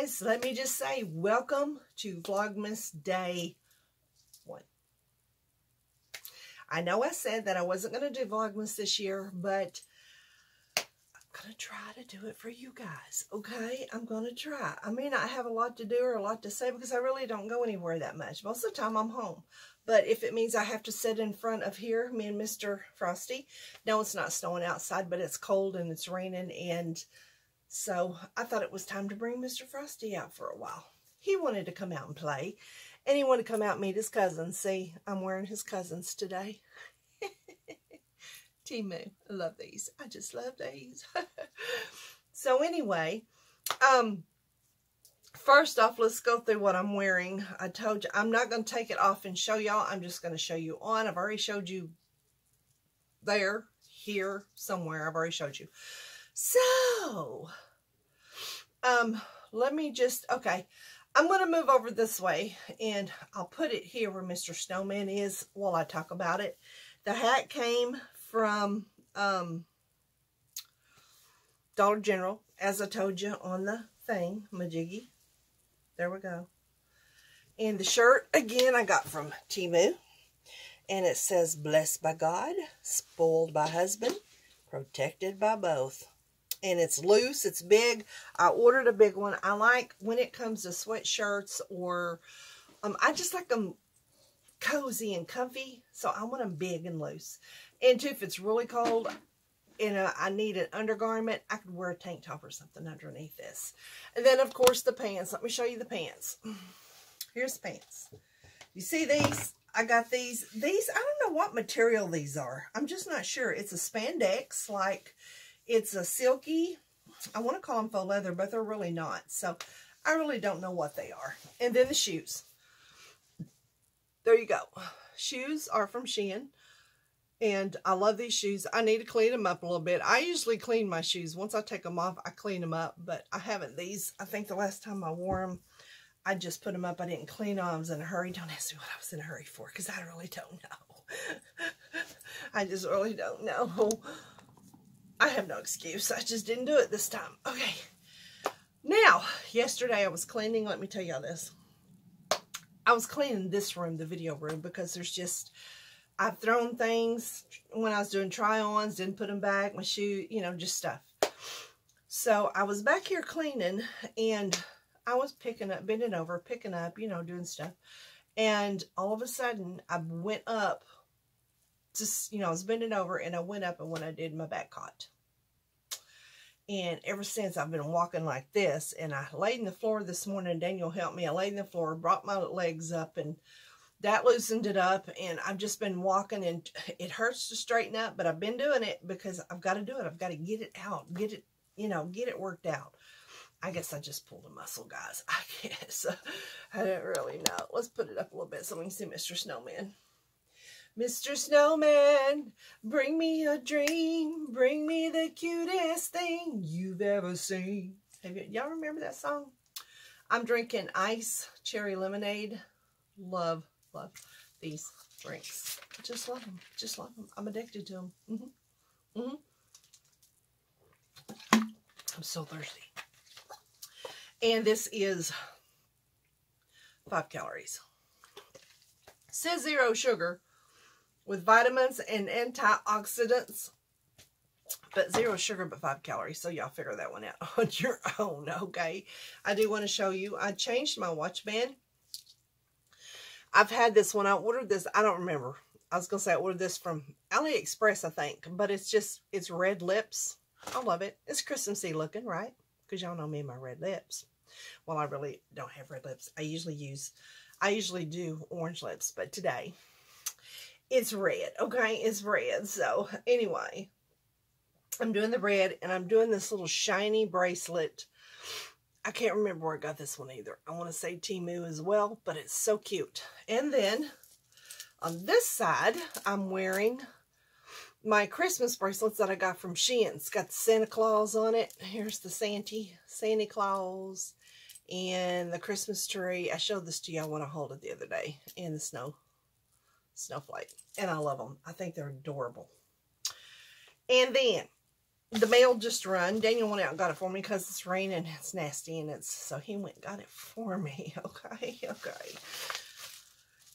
guys, let me just say welcome to Vlogmas Day 1. I know I said that I wasn't going to do Vlogmas this year, but I'm going to try to do it for you guys, okay? I'm going to try. I may not have a lot to do or a lot to say because I really don't go anywhere that much. Most of the time I'm home. But if it means I have to sit in front of here, me and Mr. Frosty, no, it's not snowing outside, but it's cold and it's raining and so I thought it was time to bring Mr. Frosty out for a while. He wanted to come out and play. And he wanted to come out and meet his cousins. See, I'm wearing his cousins today. Temu. I love these. I just love these. so anyway, um, first off, let's go through what I'm wearing. I told you, I'm not going to take it off and show y'all. I'm just going to show you on. I've already showed you there, here, somewhere. I've already showed you. So, um, let me just, okay, I'm going to move over this way, and I'll put it here where Mr. Snowman is while I talk about it. The hat came from um, Dollar General, as I told you on the thing, Majiggy. There we go. And the shirt, again, I got from Temu. And it says, blessed by God, spoiled by husband, protected by both and it's loose. It's big. I ordered a big one. I like when it comes to sweatshirts or um, I just like them cozy and comfy. So I want them big and loose. And too, if it's really cold and uh, I need an undergarment, I could wear a tank top or something underneath this. And then, of course, the pants. Let me show you the pants. Here's the pants. You see these? I got these. These, I don't know what material these are. I'm just not sure. It's a spandex, like it's a silky, I want to call them faux leather, but they're really not. So I really don't know what they are. And then the shoes. There you go. Shoes are from Shein. And I love these shoes. I need to clean them up a little bit. I usually clean my shoes. Once I take them off, I clean them up. But I haven't these. I think the last time I wore them, I just put them up. I didn't clean them. I was in a hurry. Don't ask me what I was in a hurry for because I really don't know. I just really don't know. I have no excuse. I just didn't do it this time. Okay. Now, yesterday I was cleaning. Let me tell y'all this. I was cleaning this room, the video room, because there's just, I've thrown things when I was doing try-ons, didn't put them back, my shoe, you know, just stuff. So I was back here cleaning and I was picking up, bending over, picking up, you know, doing stuff. And all of a sudden I went up just, you know, I was bending over and I went up and when I did my back caught. And ever since I've been walking like this and I laid in the floor this morning, Daniel helped me. I laid in the floor, brought my legs up and that loosened it up and I've just been walking and it hurts to straighten up, but I've been doing it because I've got to do it. I've got to get it out, get it, you know, get it worked out. I guess I just pulled a muscle, guys. I guess. I don't really know. Let's put it up a little bit so we can see Mr. Snowman. Mr. Snowman, bring me a dream. Bring me the cutest thing you've ever seen. Have y'all remember that song? I'm drinking ice cherry lemonade. Love, love these drinks. I just love them. Just love them. I'm addicted to them. Mm -hmm. Mm -hmm. I'm so thirsty. And this is five calories. Says zero sugar with vitamins and antioxidants. But zero sugar, but five calories. So y'all figure that one out on your own, okay? I do want to show you. I changed my watch band. I've had this one. I ordered this. I don't remember. I was going to say I ordered this from AliExpress, I think. But it's just, it's red lips. I love it. It's Christmassy looking, right? Because y'all know me and my red lips. Well, I really don't have red lips. I usually use, I usually do orange lips. But today, it's red, okay? It's red. So, anyway, I'm doing the red, and I'm doing this little shiny bracelet. I can't remember where I got this one either. I want to say Temu as well, but it's so cute. And then, on this side, I'm wearing my Christmas bracelets that I got from Shein. It's got Santa Claus on it. Here's the Santa, Santa Claus, and the Christmas tree. I showed this to y'all when I hold it the other day in the snow snowflake. And I love them. I think they're adorable. And then, the mail just run. Daniel went out and got it for me because it's raining. It's nasty and it's so he went got it for me. Okay, okay.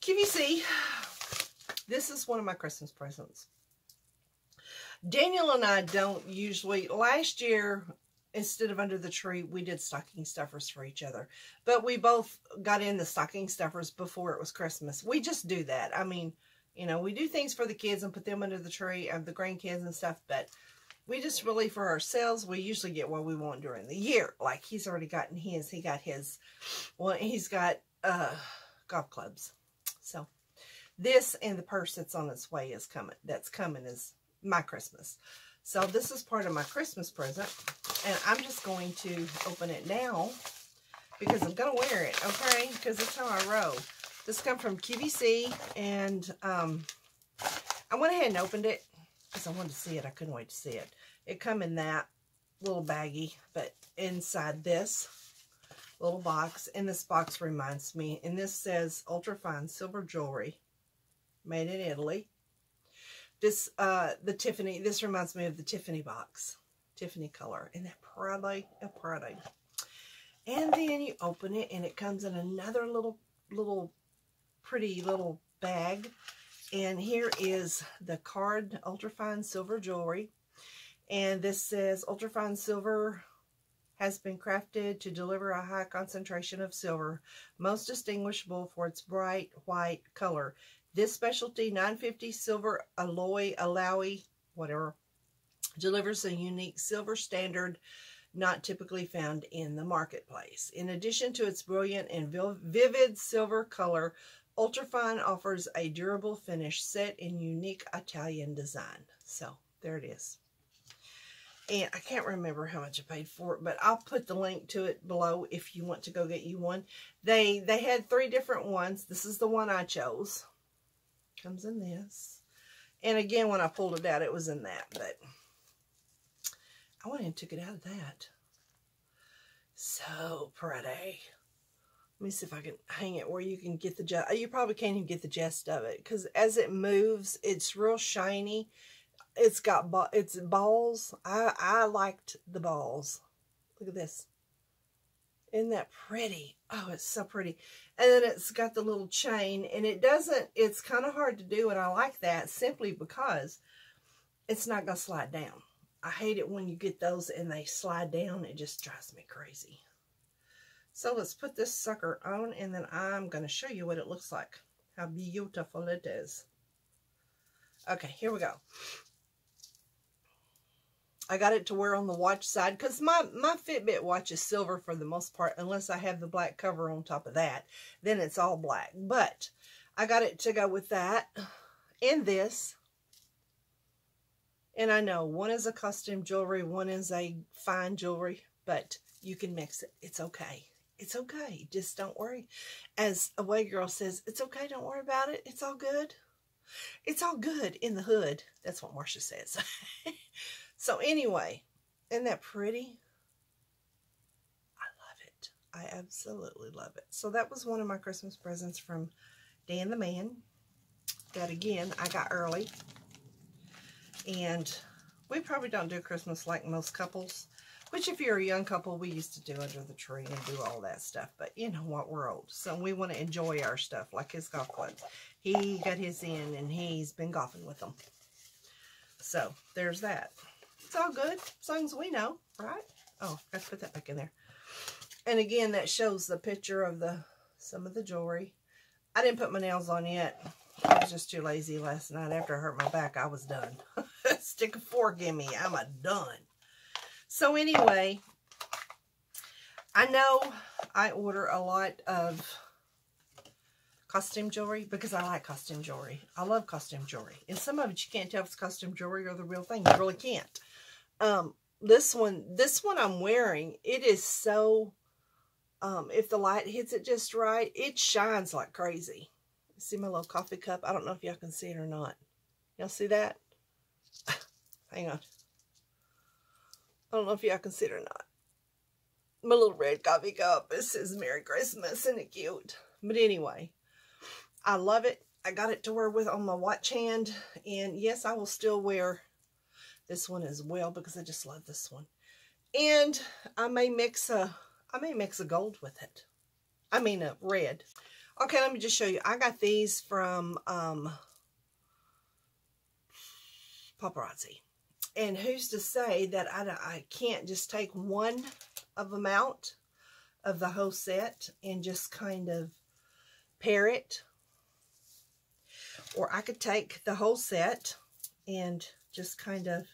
QVC. This is one of my Christmas presents. Daniel and I don't usually. Last year, instead of under the tree, we did stocking stuffers for each other. But we both got in the stocking stuffers before it was Christmas. We just do that. I mean, you know, we do things for the kids and put them under the tree of the grandkids and stuff, but we just really for ourselves we usually get what we want during the year like he's already gotten his he got his well he's got uh golf clubs so this and the purse that's on its way is coming that's coming is my christmas so this is part of my christmas present and i'm just going to open it now because i'm gonna wear it okay because that's how i roll this come from qvc and um i went ahead and opened it because I wanted to see it. I couldn't wait to see it. It come in that little baggie, but inside this little box, and this box reminds me, and this says ultrafine silver jewelry, made in Italy. This, uh, the Tiffany, this reminds me of the Tiffany box, Tiffany color, and that pretty, a pretty. And then you open it, and it comes in another little, little, pretty little bag and here is the card ultrafine silver jewelry. And this says ultrafine silver has been crafted to deliver a high concentration of silver, most distinguishable for its bright white color. This specialty 950 silver alloy, alloy, whatever, delivers a unique silver standard not typically found in the marketplace. In addition to its brilliant and vivid silver color, Ultrafine offers a durable finish set in unique Italian design. So, there it is. And I can't remember how much I paid for it, but I'll put the link to it below if you want to go get you one. They they had three different ones. This is the one I chose. Comes in this. And again, when I pulled it out, it was in that. But I went and took it out of that. So pretty. Let me see if I can hang it where you can get the gist. You probably can't even get the gist of it because as it moves, it's real shiny. It's got it's balls. I I liked the balls. Look at this. Isn't that pretty? Oh, it's so pretty. And then it's got the little chain, and it doesn't. It's kind of hard to do, and I like that simply because it's not gonna slide down. I hate it when you get those and they slide down. It just drives me crazy. So let's put this sucker on and then I'm going to show you what it looks like. How beautiful it is. Okay, here we go. I got it to wear on the watch side because my, my Fitbit watch is silver for the most part unless I have the black cover on top of that. Then it's all black. But I got it to go with that and this. And I know one is a costume jewelry, one is a fine jewelry, but you can mix it. It's okay. It's okay. Just don't worry. As a way girl says, it's okay. Don't worry about it. It's all good. It's all good in the hood. That's what Marsha says. so anyway, isn't that pretty? I love it. I absolutely love it. So that was one of my Christmas presents from Dan the Man. That again, I got early. And we probably don't do Christmas like most couples. Which if you're a young couple, we used to do under the tree and do all that stuff. But you know what, we're old. So we want to enjoy our stuff, like his golf clubs. He got his in and he's been golfing with them. So there's that. It's all good, as long as we know, right? Oh, I put that back in there. And again, that shows the picture of the some of the jewelry. I didn't put my nails on yet. I was just too lazy last night. After I hurt my back, I was done. Stick a fork in me. I'm a done. So anyway, I know I order a lot of costume jewelry because I like costume jewelry. I love costume jewelry. And some of it you can't tell if it's costume jewelry or the real thing. You really can't. Um, this one, this one I'm wearing, it is so, um, if the light hits it just right, it shines like crazy. See my little coffee cup? I don't know if y'all can see it or not. Y'all see that? Hang on. I don't know if y'all can see it or not. My little red coffee cup. It says Merry Christmas. Isn't it cute? But anyway, I love it. I got it to wear with on my watch hand. And yes, I will still wear this one as well because I just love this one. And I may mix a, I may mix a gold with it. I mean a red. Okay, let me just show you. I got these from um, Paparazzi. And who's to say that I, I can't just take one of them out of the whole set and just kind of pair it. Or I could take the whole set and just kind of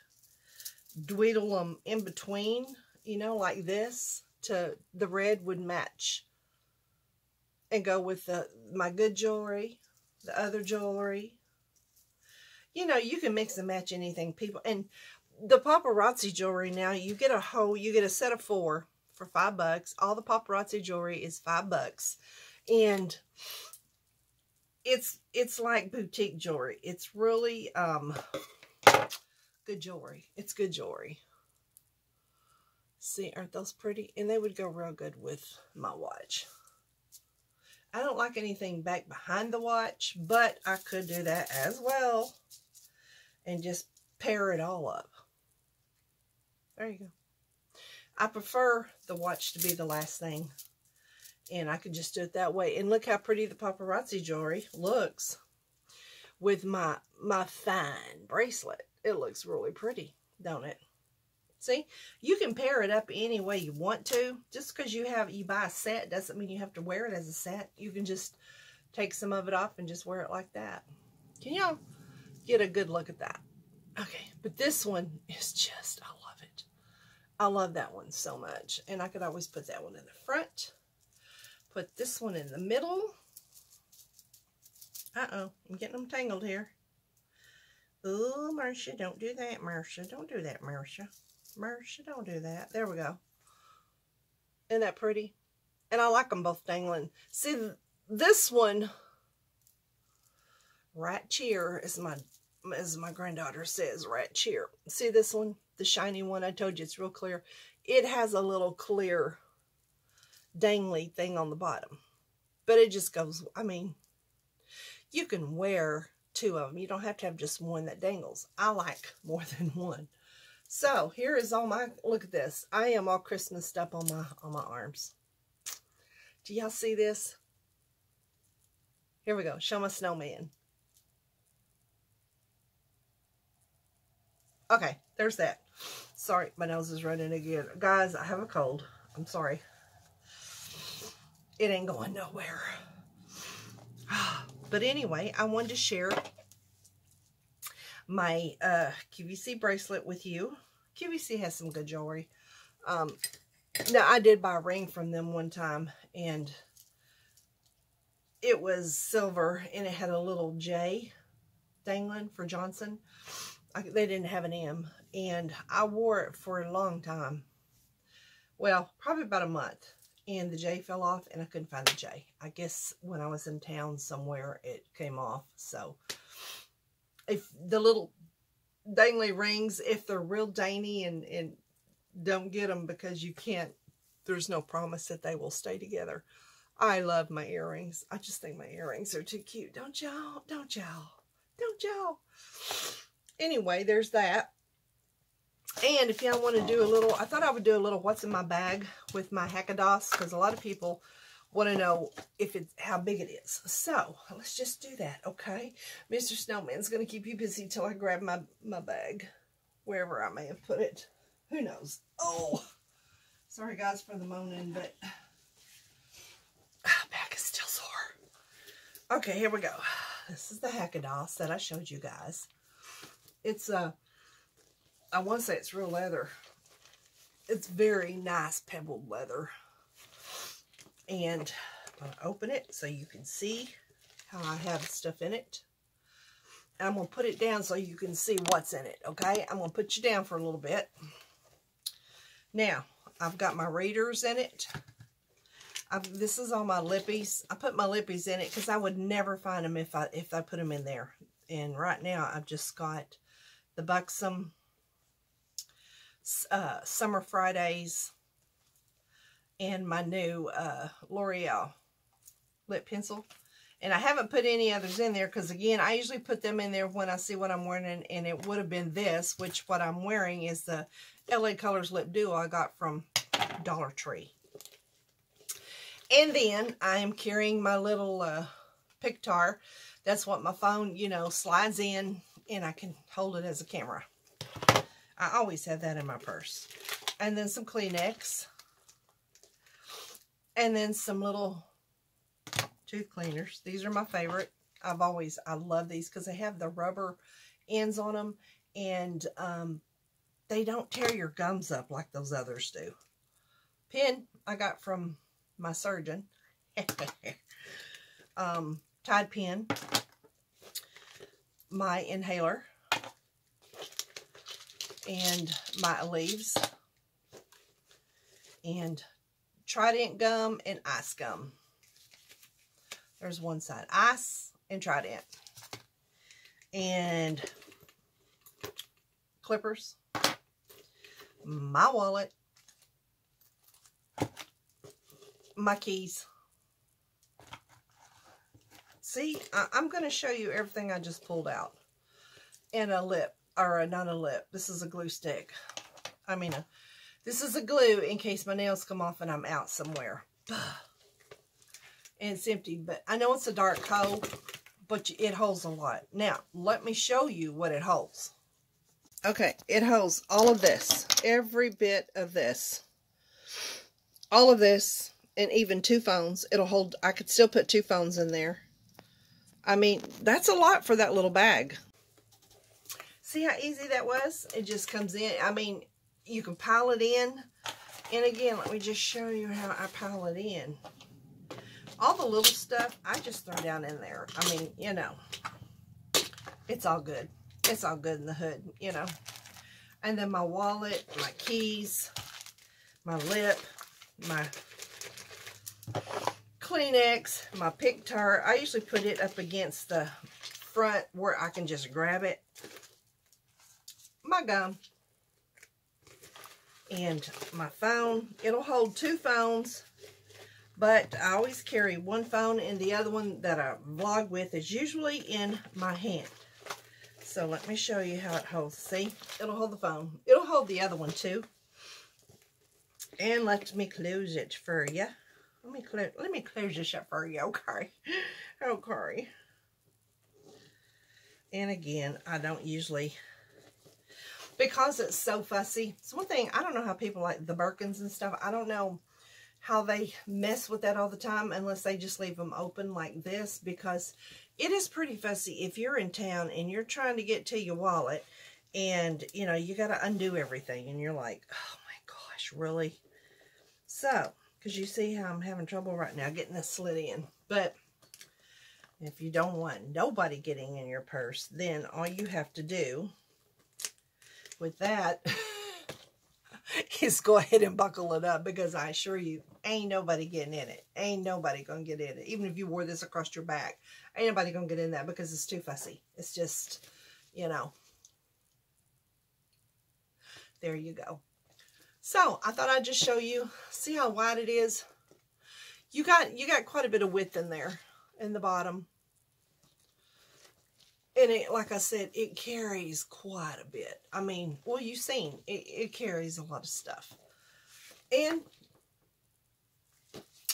dweedle them in between, you know, like this to the red would match and go with the my good jewelry, the other jewelry. You know, you can mix and match anything, people. And the paparazzi jewelry now, you get a whole, you get a set of four for five bucks. All the paparazzi jewelry is five bucks. And it's it's like boutique jewelry. It's really um good jewelry. It's good jewelry. See, aren't those pretty? And they would go real good with my watch. I don't like anything back behind the watch, but I could do that as well. And just pair it all up. There you go. I prefer the watch to be the last thing. And I could just do it that way. And look how pretty the paparazzi jewelry looks with my, my fine bracelet. It looks really pretty, don't it? See, you can pair it up any way you want to. Just because you have you buy a set doesn't mean you have to wear it as a set. You can just take some of it off and just wear it like that. Can y'all get a good look at that? Okay, but this one is just, I love it. I love that one so much. And I could always put that one in the front. Put this one in the middle. Uh-oh, I'm getting them tangled here. Oh, Marsha, don't do that, Marsha. Don't do that, Marsha. Marsha, don't do that. There we go. Isn't that pretty? And I like them both dangling. See, this one, right cheer, as my, as my granddaughter says, right cheer. See this one? The shiny one I told you, it's real clear. It has a little clear dangly thing on the bottom. But it just goes, I mean, you can wear two of them. You don't have to have just one that dangles. I like more than one. So here is all my, look at this. I am all Christmased up on my, on my arms. Do y'all see this? Here we go. Show my snowman. Okay, there's that. Sorry, my nose is running again. Guys, I have a cold. I'm sorry. It ain't going nowhere. Ah. But anyway, I wanted to share my uh, QVC bracelet with you. QVC has some good jewelry. Um, now, I did buy a ring from them one time, and it was silver, and it had a little J dangling for Johnson. I, they didn't have an M, and I wore it for a long time. Well, probably about a month, and the J fell off, and I couldn't find the J. I guess when I was in town somewhere, it came off, so if the little dangly rings, if they're real dainty and, and don't get them because you can't, there's no promise that they will stay together. I love my earrings. I just think my earrings are too cute. Don't y'all? Don't y'all? Don't y'all? Anyway, there's that. And if y'all want to do a little, I thought I would do a little what's in my bag with my Hac-a-dos because a lot of people want to know if it's how big it is. So let's just do that, okay? Mr. Snowman's going to keep you busy till I grab my, my bag, wherever I may have put it. Who knows? Oh, sorry guys for the moaning, but back is still sore. Okay, here we go. This is the Hac-a-dos that I showed you guys. It's a, I want to say it's real leather. It's very nice pebbled leather and I'm going to open it so you can see how I have stuff in it. And I'm going to put it down so you can see what's in it, okay? I'm going to put you down for a little bit. Now, I've got my readers in it. I've, this is all my lippies. I put my lippies in it because I would never find them if I if I put them in there. And right now, I've just got the Buxom uh, Summer Fridays and my new uh, L'Oreal lip pencil. And I haven't put any others in there because, again, I usually put them in there when I see what I'm wearing. And, it would have been this, which what I'm wearing is the LA Colors Lip Duo I got from Dollar Tree. And then I am carrying my little uh, Pictar. That's what my phone, you know, slides in and I can hold it as a camera. I always have that in my purse. And then some Kleenex. And then some little tooth cleaners. These are my favorite. I've always, I love these because they have the rubber ends on them. And um, they don't tear your gums up like those others do. Pin I got from my surgeon. um, Tide pen. My inhaler. And my leaves. And Trident gum and ice gum. There's one side. Ice and Trident. And clippers. My wallet. My keys. See, I, am going to show you everything I just pulled out. And a lip, or not a lip. This is a glue stick. I mean, a, this is a glue in case my nails come off and I'm out somewhere. And it's empty, but I know it's a dark hole, but it holds a lot. Now, let me show you what it holds. Okay, it holds all of this, every bit of this. All of this, and even two phones. It'll hold, I could still put two phones in there. I mean, that's a lot for that little bag. See how easy that was? It just comes in. I mean, you can pile it in. And again, let me just show you how I pile it in. All the little stuff, I just throw down in there. I mean, you know, it's all good. It's all good in the hood, you know. And then my wallet, my keys, my lip, my Kleenex, my Pictar. I usually put it up against the front where I can just grab it. My gum. And my phone. It'll hold two phones. But I always carry one phone and the other one that I vlog with is usually in my hand. So let me show you how it holds. See? It'll hold the phone. It'll hold the other one too. And let me close it for you. Let me close. Let me close this up for you, okay? Okay. And again, I don't usually because it's so fussy. It's one thing I don't know how people like the Birkins and stuff. I don't know how they mess with that all the time unless they just leave them open like this because it is pretty fussy if you're in town and you're trying to get to your wallet and you know you got to undo everything and you're like oh my gosh really so because you see how I'm having trouble right now getting this slid in. But if you don't want nobody getting in your purse, then all you have to do with that is go ahead and buckle it up because I assure you, ain't nobody getting in it. Ain't nobody going to get in it. Even if you wore this across your back, ain't nobody going to get in that because it's too fussy. It's just, you know. There you go. So I thought I'd just show you, see how wide it is? You got, you got quite a bit of width in there in the bottom. And it, like I said, it carries quite a bit. I mean, well, you've seen, it, it carries a lot of stuff. And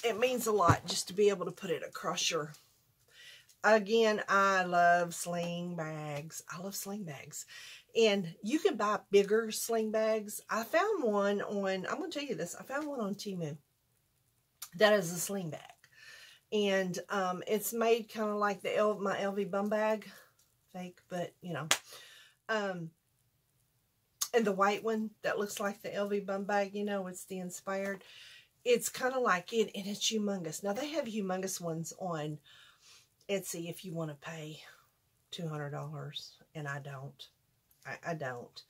it means a lot just to be able to put it across your again i love sling bags i love sling bags and you can buy bigger sling bags. I found one on, I'm going to tell you this, I found one on Temu that is a sling bag. And um, it's made kind of like the L, my LV bum bag. Fake, but you know. Um, and the white one that looks like the LV bum bag, you know, it's the inspired. It's kind of like it, and it's humongous. Now, they have humongous ones on Etsy if you want to pay $200, and I don't. I, I don't.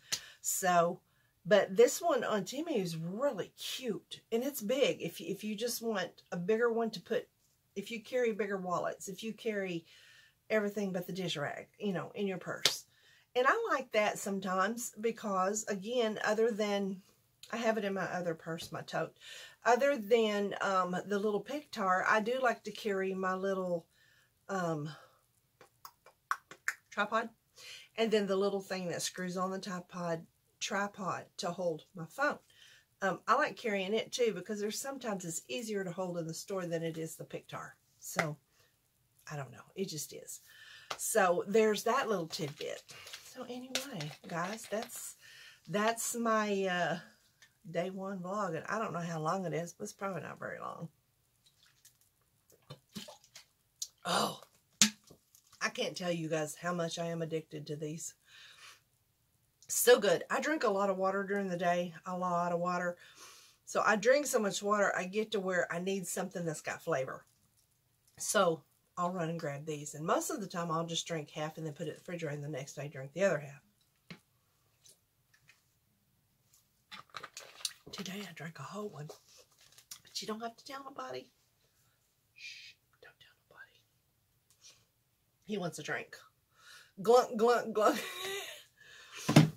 So, but this one on Temu is really cute. And it's big. If, if you just want a bigger one to put, if you carry bigger wallets, if you carry everything but the dish rag, you know, in your purse. And I like that sometimes because, again, other than, I have it in my other purse, my tote. Other than um, the little Pictar, I do like to carry my little um, tripod. And then the little thing that screws on the tripod, tripod to hold my phone. Um, I like carrying it too because there's sometimes it's easier to hold in the store than it is the Pictar. So, I don't know. It just is. So, there's that little tidbit. So, anyway, guys, that's that's my uh, day one vlog. And I don't know how long it is, but it's probably not very long. Oh, I can't tell you guys how much I am addicted to these. So good. I drink a lot of water during the day, a lot of water. So I drink so much water, I get to where I need something that's got flavor. So I'll run and grab these. And most of the time, I'll just drink half and then put it in the refrigerator, and the next day drink the other half. Today, I drank a whole one. But you don't have to tell nobody. Shh, don't tell nobody. He wants a drink. Glunk, glunk, glunk.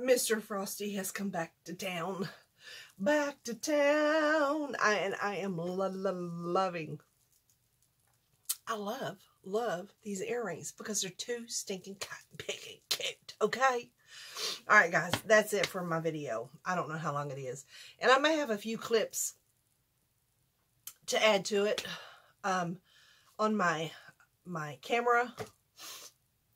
Mr. Frosty has come back to town. Back to town. I, and I am lo lo loving. I love, love these earrings because they're too stinking cotton picking cute. Okay? All right, guys. That's it for my video. I don't know how long it is. And I may have a few clips to add to it um, on my my camera.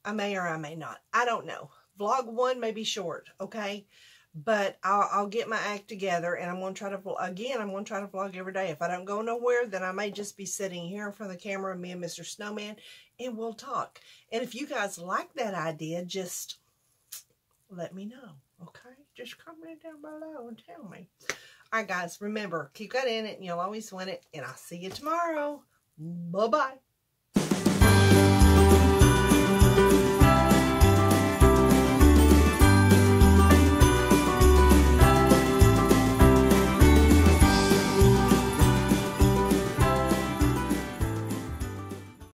I may or I may not. I don't know vlog one may be short, okay? But I'll, I'll get my act together and I'm going to try to, again, I'm going to try to vlog every day. If I don't go nowhere, then I may just be sitting here in front of the camera, me and Mr. Snowman, and we'll talk. And if you guys like that idea, just let me know, okay? Just comment down below and tell me. All right, guys, remember, keep that in it and you'll always win it. And I'll see you tomorrow. Bye-bye.